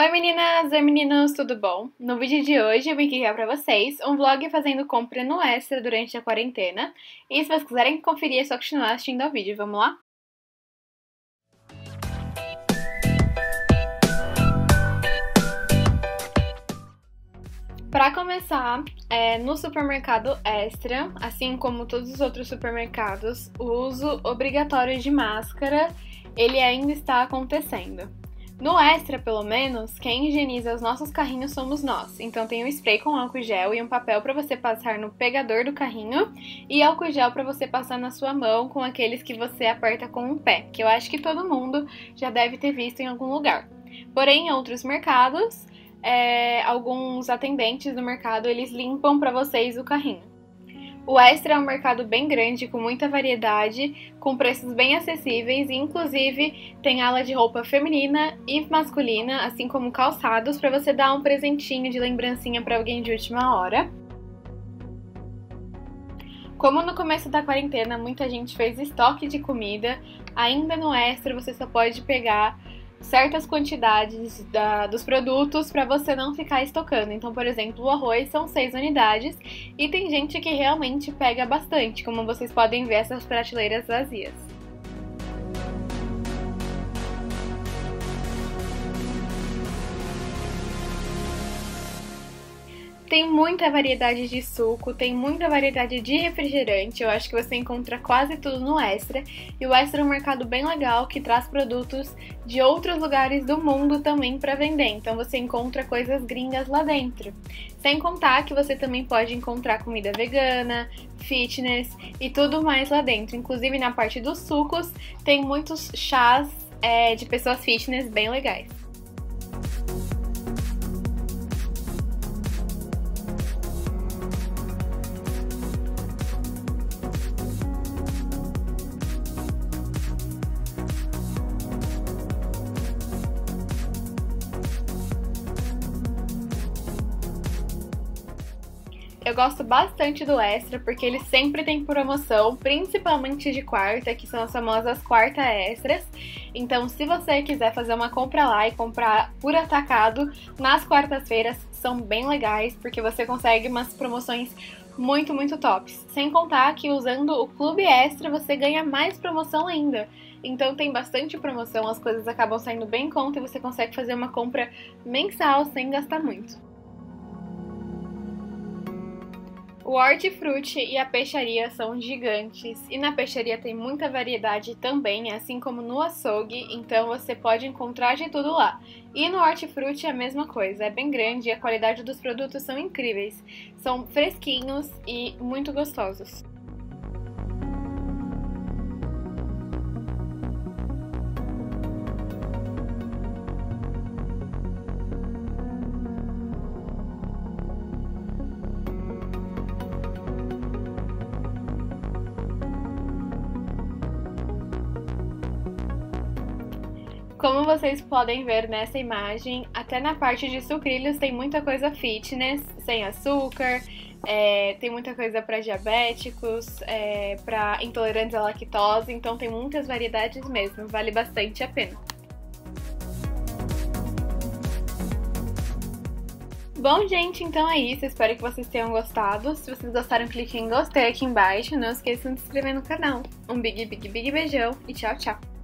Oi meninas e meninos, tudo bom? No vídeo de hoje eu vim criar pra vocês um vlog fazendo compra no Extra durante a quarentena. E se vocês quiserem conferir é só continuar assistindo ao vídeo, vamos lá? Para começar, é, no supermercado Extra, assim como todos os outros supermercados, o uso obrigatório de máscara ele ainda está acontecendo. No extra, pelo menos, quem higieniza os nossos carrinhos somos nós. Então tem um spray com álcool gel e um papel para você passar no pegador do carrinho e álcool gel para você passar na sua mão com aqueles que você aperta com o pé, que eu acho que todo mundo já deve ter visto em algum lugar. Porém, em outros mercados, é, alguns atendentes do mercado eles limpam para vocês o carrinho. O Extra é um mercado bem grande, com muita variedade, com preços bem acessíveis e, inclusive, tem ala de roupa feminina e masculina, assim como calçados, para você dar um presentinho de lembrancinha para alguém de última hora. Como no começo da quarentena muita gente fez estoque de comida, ainda no Extra você só pode pegar certas quantidades da, dos produtos para você não ficar estocando. Então, por exemplo, o arroz são seis unidades e tem gente que realmente pega bastante, como vocês podem ver essas prateleiras vazias. Tem muita variedade de suco, tem muita variedade de refrigerante. Eu acho que você encontra quase tudo no Extra. E o Extra é um mercado bem legal que traz produtos de outros lugares do mundo também para vender. Então você encontra coisas gringas lá dentro. Sem contar que você também pode encontrar comida vegana, fitness e tudo mais lá dentro. Inclusive na parte dos sucos tem muitos chás é, de pessoas fitness bem legais. Eu gosto bastante do Extra porque ele sempre tem promoção, principalmente de quarta, que são as famosas quarta extras. Então, se você quiser fazer uma compra lá e comprar por atacado, nas quartas-feiras são bem legais, porque você consegue umas promoções muito, muito tops. Sem contar que usando o Clube Extra você ganha mais promoção ainda. Então tem bastante promoção, as coisas acabam saindo bem em conta e você consegue fazer uma compra mensal sem gastar muito. O hortifruti e a peixaria são gigantes e na peixaria tem muita variedade também, assim como no açougue, então você pode encontrar de tudo lá. E no hortifruti é a mesma coisa, é bem grande e a qualidade dos produtos são incríveis. São fresquinhos e muito gostosos. Como vocês podem ver nessa imagem, até na parte de sucrilhos tem muita coisa fitness, sem açúcar, é, tem muita coisa para diabéticos, é, para intolerantes à lactose, então tem muitas variedades mesmo, vale bastante a pena. Bom, gente, então é isso. Espero que vocês tenham gostado. Se vocês gostaram, clique em gostei aqui embaixo. Não esqueçam de se inscrever no canal. Um big, big, big beijão e tchau, tchau!